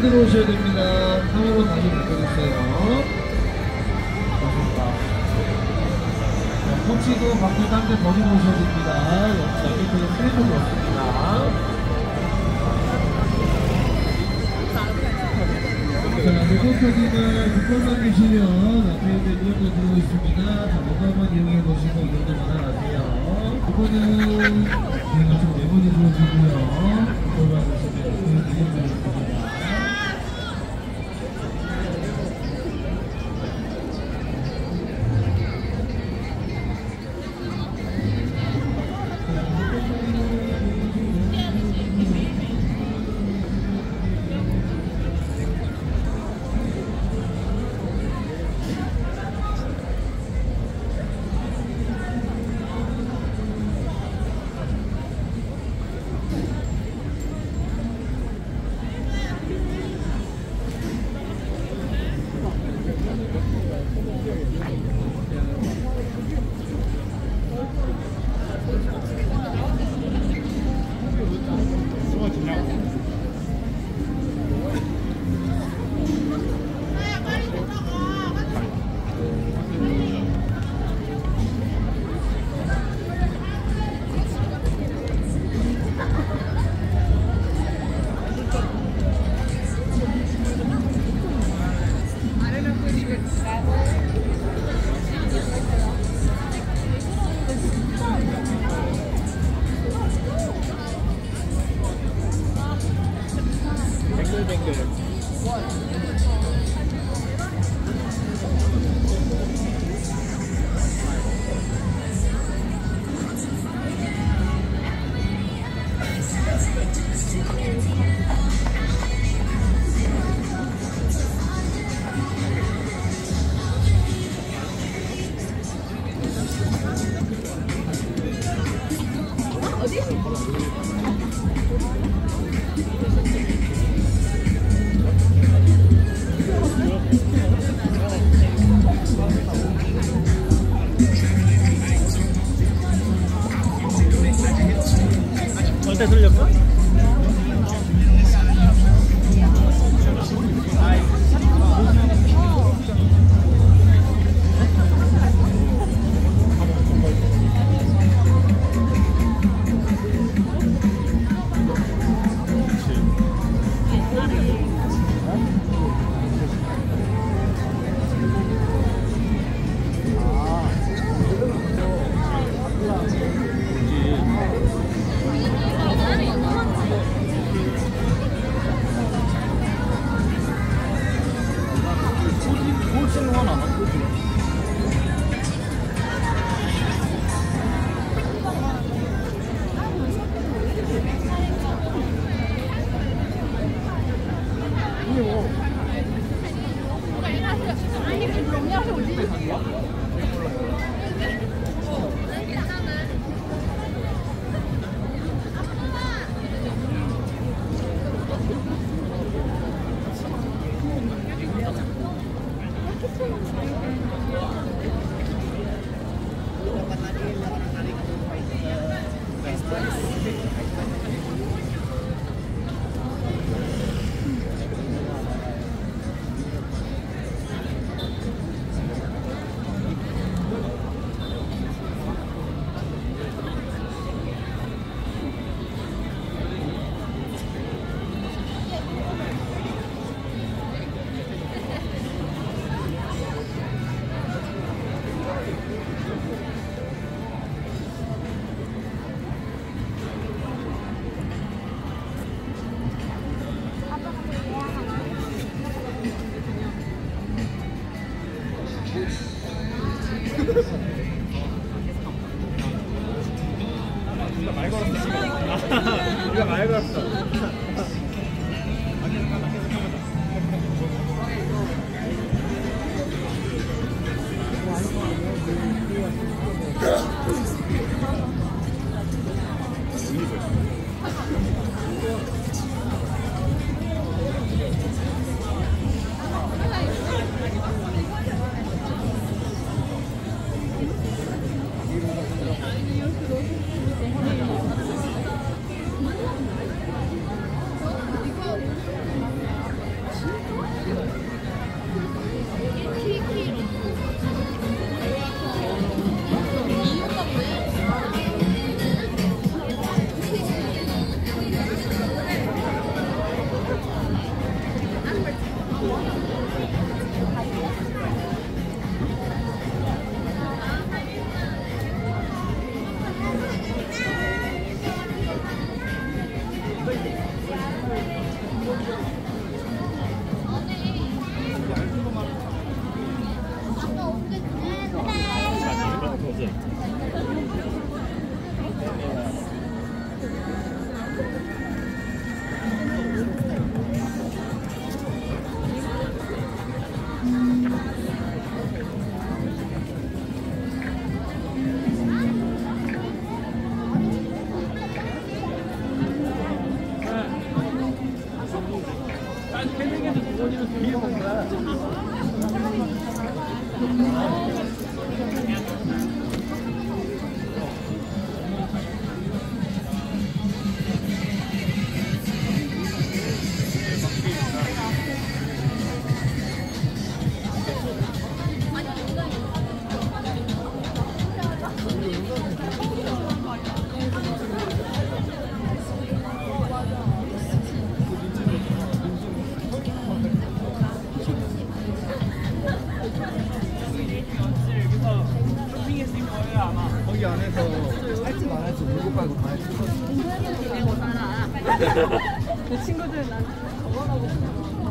들어오셔야 됩니다. 상호로 다시. 고맙습니다. 자, 코치도 밖에 딴데 버리고 오셔야 됩니다. 여기 옆에 프레임도 없습니다. 자, 목욕하기는 국권만 계시면 앞에 있는 이용료 들고 있습니다. 자, 모두 한번 이용해 보시고 이용도 받아가세요. 이거는 저희가 좀 주시고요. 국권만 계시면 거기 안에서 할지 말할지 물고 빨고 다 했어. 내 친구들 난 저거라고 그거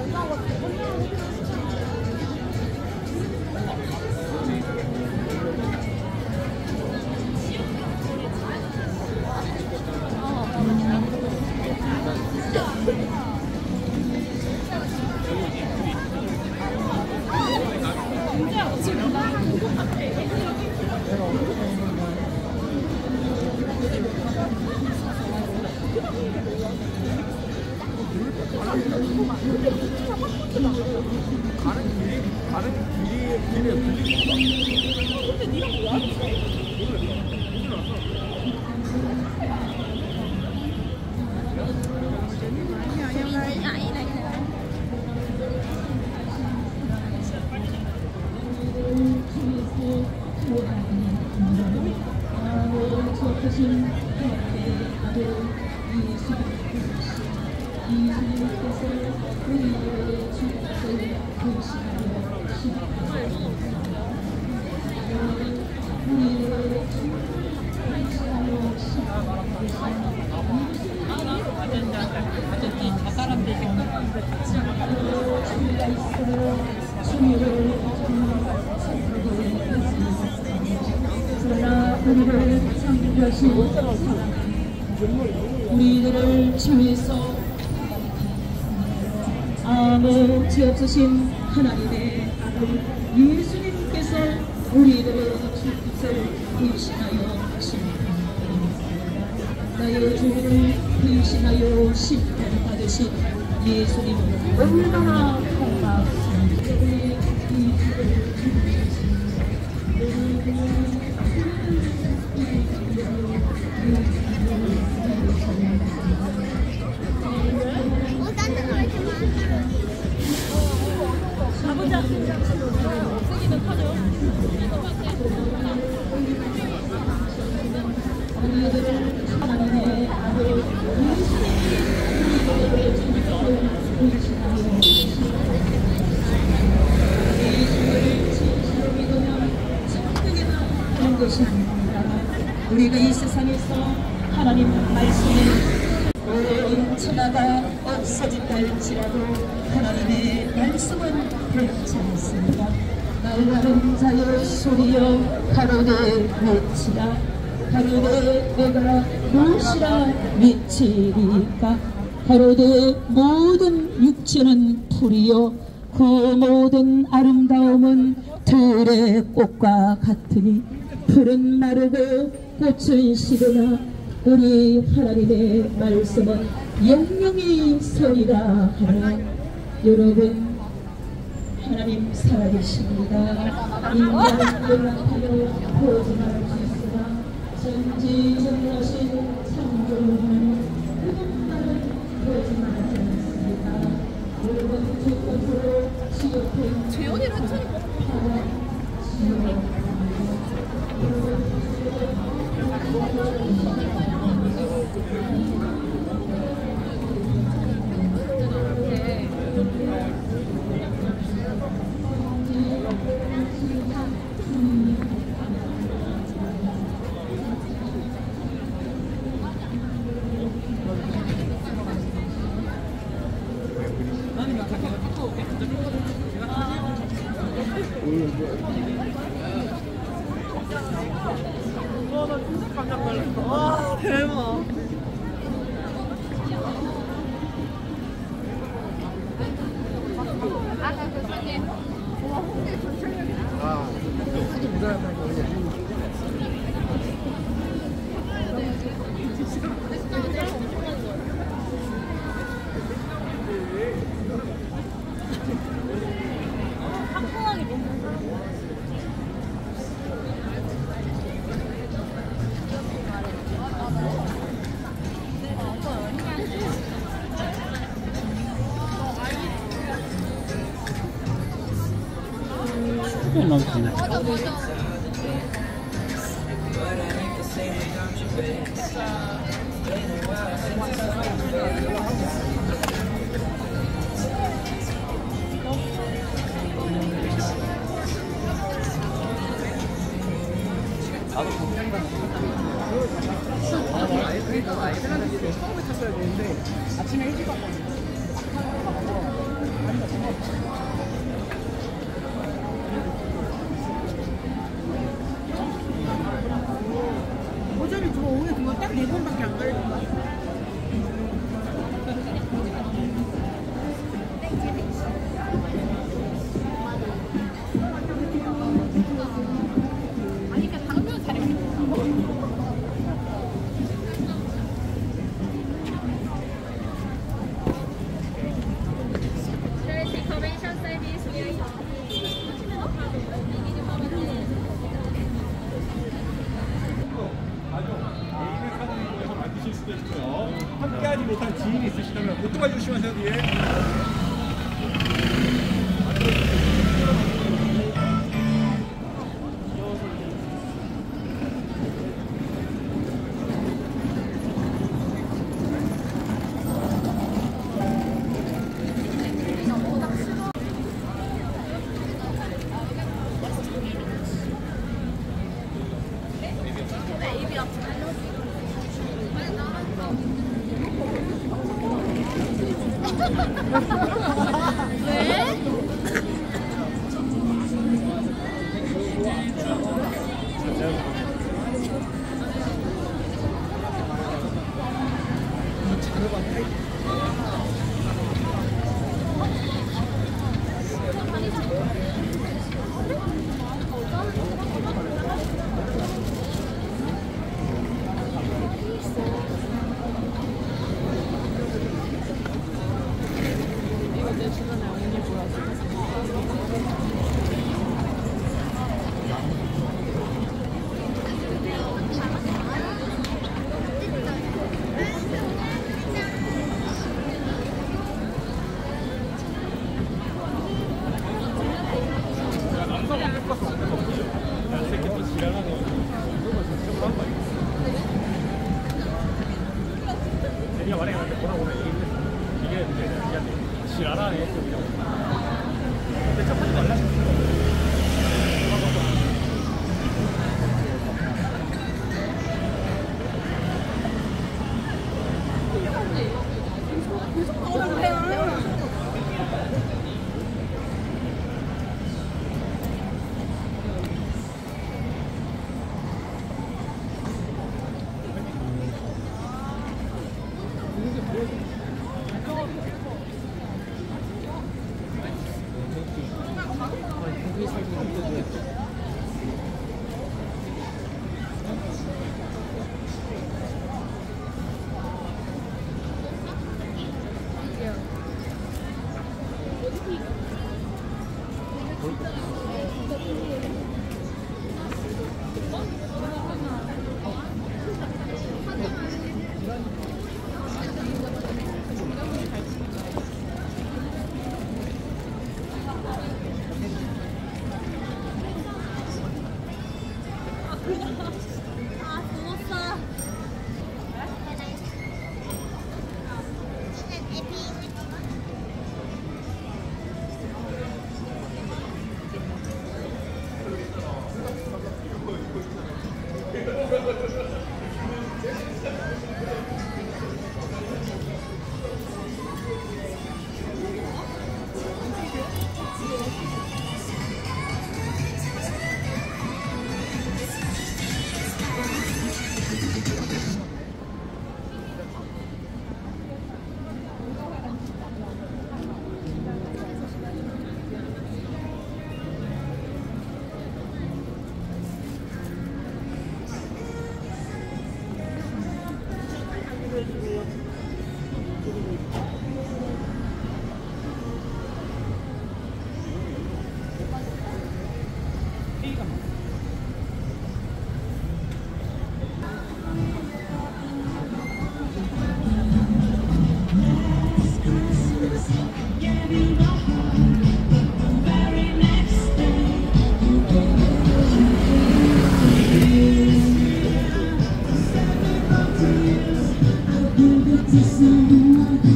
근데 진 참으시고 우리들을 위해서 아무 죄 없으신 하나님의 아들 예수님께서 우리들의 죄를 대신하여 하십니다. 나의 죄를 대신하여 심판을 받으신 예수님을 얼마나 것이 아닙니다. 우리가 이 세상에서 하나님 말씀에 온 천하가 없어진다 할지라도 하나님의 말씀은 변하지 않습니다. 말하는 자여 소리여 가로되 외치라 가로되 내가 무엇이라 외치리까 가로되 모든 육체는 풀이요 그 모든 아름다움은 들의 꽃과 같으니 풀은 마르고 꽃은 시드나 우리 하나님의 말씀은 영영이 서리라 하나. 여러분 하나님 살아계십니다. 인간 연락하여 보지 말지어다 전지전능하신 창조하는 그분만은 보지 말지 않습니다. 여러분 주권으로 지옥행 재현이를 했으 Thank you. 처음에 탔어야 되는데 아침에 일찍 갔거든요. 어차피 저 오늘 그거 딱네 번밖에 안 걸린 지랄하네. 대답하지 말라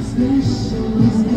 special.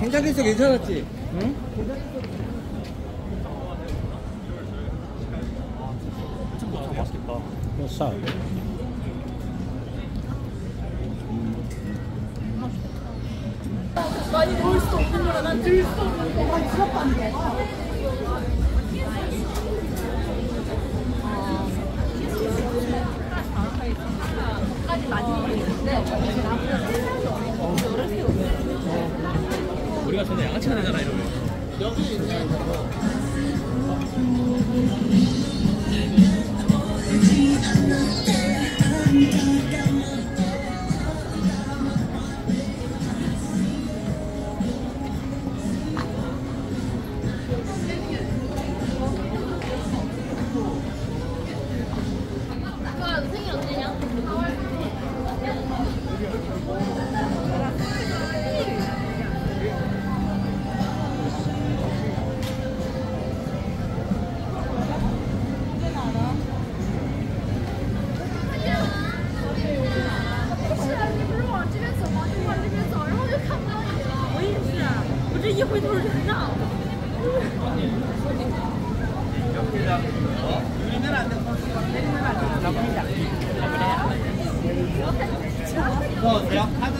괜찮겠어, 괜찮았지? 응? 맛있겠다. 많이 먹을 수 없는 거라 난 들을 수 없는 거 많이 부럽다는 게 우리가 전에 양아 치가 되잖아, 이러면. 어, 대학 카드네요. 카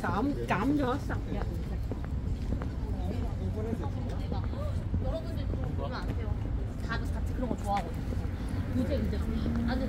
감, 감 좋았어. 여러분들 보면 안 돼요. 다 같이 그런 거 좋아하거든요. 이제 이제 아니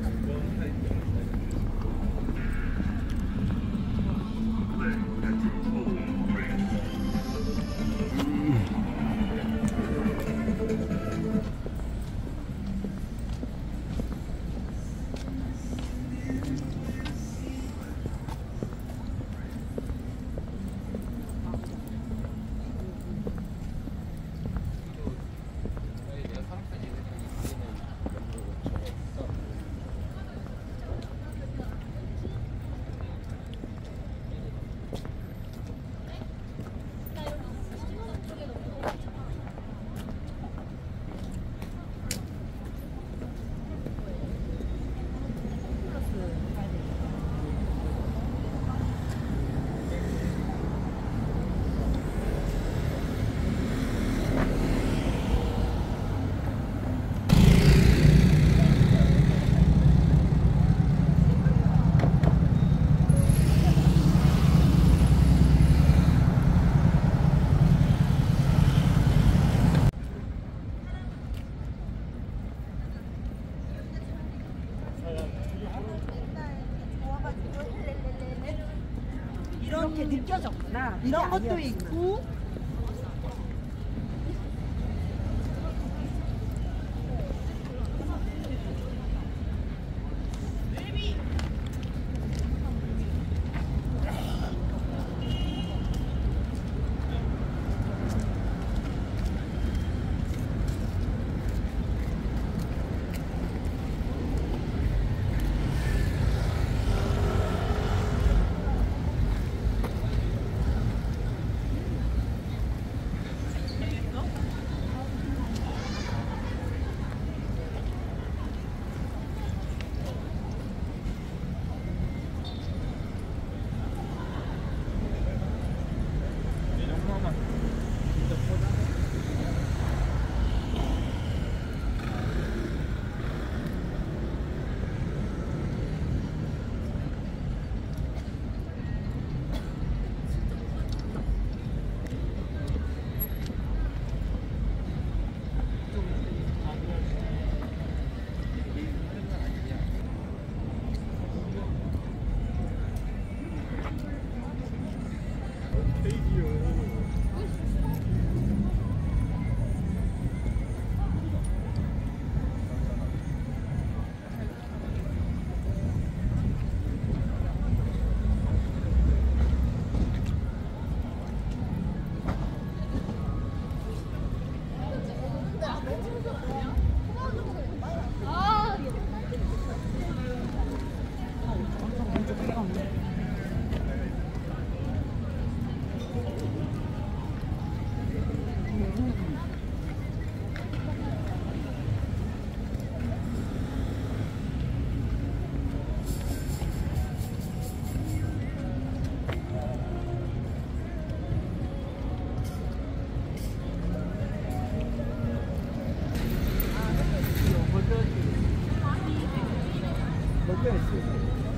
이런 것도 있고 절대 했지.